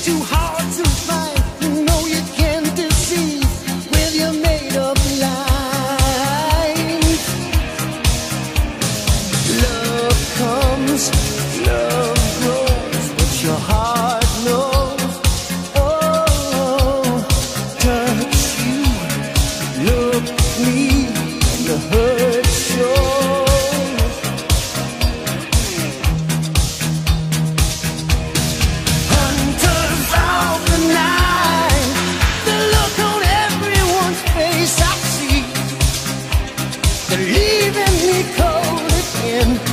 too hot. Leaving me cold again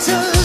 to